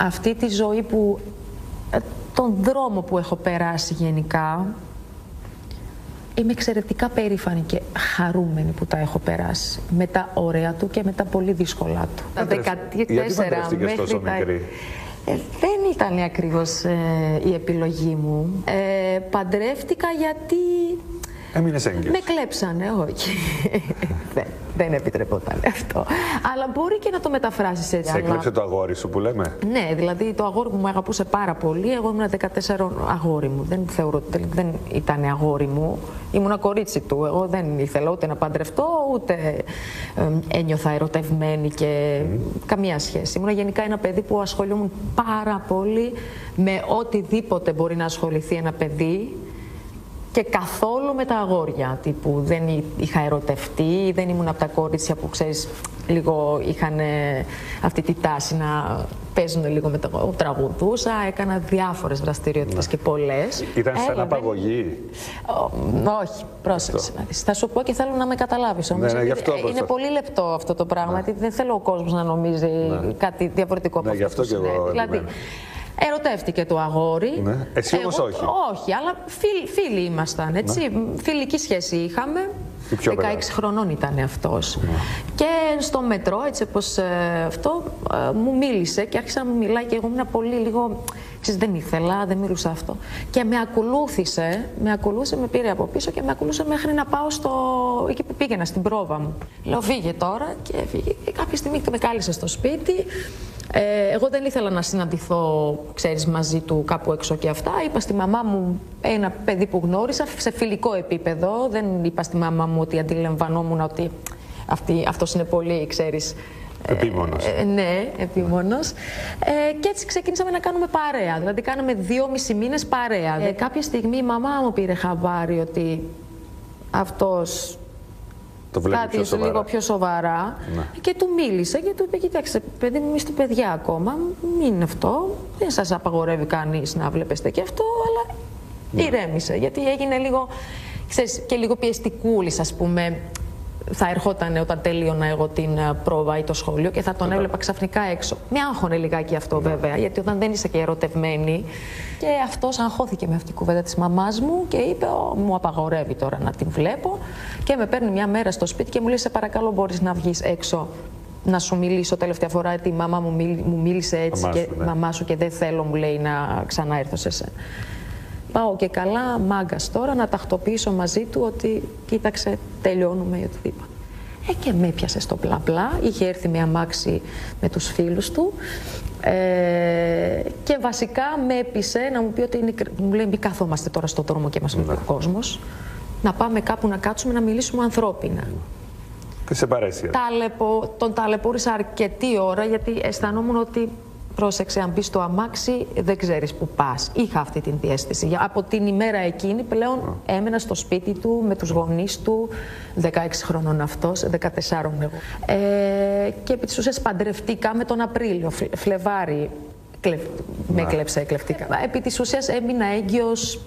αυτή τη ζωή που, ε, τον δρόμο που έχω περάσει γενικά, είμαι εξαιρετικά περήφανη και χαρούμενη που τα έχω περάσει. Με τα ωραία του και με τα πολύ δύσκολα του. Τα 14 μέχρι τα... Μικρή; Ε, δεν ήταν ακριβώς ε, η επιλογή μου. Ε, παντρεύτηκα γιατί Έμεινες έγκυος. Με κλέψανε, όχι. δεν, δεν επιτρεπόταν αυτό. Αλλά μπορεί και να το μεταφράσεις έτσι. Σε έκλεψε το αγόρι σου που λέμε. Ναι, δηλαδή το αγόρι μου με αγαπούσε πάρα πολύ. Εγώ ήμουν 14 αγόρι μου. Δεν θεωρώ ότι δεν ήταν αγόρι μου. Ήμουν κορίτσι του. Εγώ δεν ήθελα ούτε να παντρευτώ, ούτε ένιωθα ερωτευμένη και καμία σχέση. Ήμουν γενικά ένα παιδί που ασχολιόμουν πάρα πολύ με οτιδήποτε μπορεί να ασχοληθεί ένα παιδί και καθόλου με τα αγόρια. Τύπου δεν είχα ερωτευτεί, δεν ήμουν από τα κόριτσια που ξέρεις, λίγο είχαν αυτή τη τάση να παίζουν λίγο με το τραγουδούσα. Έκανα διάφορες δραστηριότητες ναι. και πολλές. Ήταν σαν απαγωγή; όχι, πρόσεξε. Θα σου πω και θέλω να με καταλάβεις όμως. Ναι, ναι, είναι πολύ λεπτό αυτό το πράγμα. Ναι. Γιατί δεν θέλω ο κόσμος να νομίζει ναι. κάτι διαφορετικό από ναι, αυτό. Γι' αυτό και εγώ. Δηλαδή, Ερωτεύτηκε το αγόρι. Ναι. Εσύ όμω όχι. Όχι, αλλά φίλοι ήμασταν. Έτσι. Ναι. Φιλική σχέση είχαμε. 16 χρονών ήταν αυτός. Ναι. Και στο μετρό, έτσι όπως ε, αυτό, ε, μου μίλησε και άρχισε να μου μιλάει και εγώ ήμουν πολύ λίγο. Ξέρεις, δεν ήθελα, δεν μιλούσα αυτό. Και με ακολούθησε, με ακολούθησε, με πήρε από πίσω και με ακολούθησε μέχρι να πάω στο... εκεί που πήγαινα, στην πρόβα μου. Λέω, φύγε τώρα και φύγε. Και κάποια στιγμή με κάλεσε στο σπίτι. Ε, εγώ δεν ήθελα να συναντηθώ, ξέρεις, μαζί του κάπου έξω και αυτά. Είπα στη μαμά μου ένα παιδί που γνώρισα σε φιλικό επίπεδο. Δεν είπα στη μαμά μου ότι αντιλαμβανόμουν ότι αυτή, αυτός είναι πολύ, ξέρεις, ε, Επίμονος. Ε, ναι, επίμονος. Ε, και έτσι ξεκίνησαμε να κάνουμε παρέα. Δηλαδή, κάναμε δύο μισή μήνες παρέα. Ε, κάποια στιγμή η μαμά μου πήρε χαμπάρι ότι αυτός το βλέπει κάτι πιο σοβαρά. λίγο πιο σοβαρά ναι. και του μίλησε και του είπε κοιτάξτε παιδί μου είστε παιδιά ακόμα μην είναι αυτό δεν σας απαγορεύει κανείς να βλέπεστε και αυτό αλλά ναι. ηρέμησε γιατί έγινε λίγο ξέρεις, και λίγο πιεστικούλης ας πούμε θα ερχόταν όταν τελείωνα εγώ την ε, πρόβα ή το σχολείο και θα τον έβλεπα ξαφνικά έξω. Με άγχωνε λιγάκι αυτό ναι. βέβαια, γιατί όταν δεν είσαι και ερωτευμένη. Και αυτός αγχώθηκε με αυτή την κουβέντα της μαμάς μου και είπε: Μου απαγορεύει τώρα να την βλέπω. Και με παίρνει μια μέρα στο σπίτι και μου λέει: Σε παρακαλώ, μπορείς να βγεις έξω να σου μιλήσω τελευταία φορά. Γιατί η μαμά μου, μου μίλησε έτσι μαμά και ναι. μαμά σου και δεν θέλω, μου λέει, να ξανά έρθω σε σένα. Πάω και καλά, μάγκας τώρα, να τακτοποιήσω μαζί του ότι κοίταξε, τελειώνουμε ή οτιδήποτε. Ε, και με έπιασε στο μπλα μπλα, είχε έρθει με αμάξι με τους φίλους του ε, και βασικά με έπεισε να μου πει ότι είναι, μου λέει μην καθόμαστε τώρα στο δρόμο και μας ναι. ο κόσμος, να πάμε κάπου να κάτσουμε να μιλήσουμε ανθρώπινα. Και σε παρέσια. Τάλεπο, τον ταλαιπώρησα αρκετή ώρα γιατί αισθανόμουν ότι πρόσεξε, αν μπεις στο αμάξι, δεν ξέρεις που πας. Είχα αυτή την διέστηση. Από την ημέρα εκείνη πλέον έμενα στο σπίτι του με τους γονείς του, 16 χρονών αυτός, 14 εγώ. Ε, και επί της ουσίας παντρευτήκαμε τον Απρίλιο, Φλεβάρι. Κλε... Με έκλεψε εκλεφτικά. Επί της ουσίας έμεινα έγκυος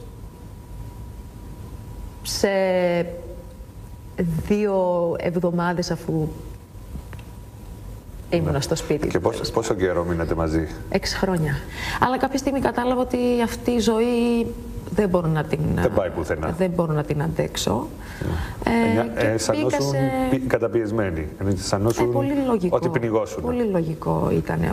σε δύο εβδομάδες αφού Ήμουνα στο σπίτι. Και πόσο, πόσο καιρό μείνατε μαζί, Έξι χρόνια. Αλλά κάποια στιγμή κατάλαβα ότι αυτή η ζωή δεν μπορώ να την, δεν πάει πουθενά. Δεν μπορώ να την αντέξω. Ε, ε, σαν σε... καταπιεσμένη. Σαν ε, πολύ λογικό. Ότι πνιγώσουν. Πολύ λογικό ήταν αυτό.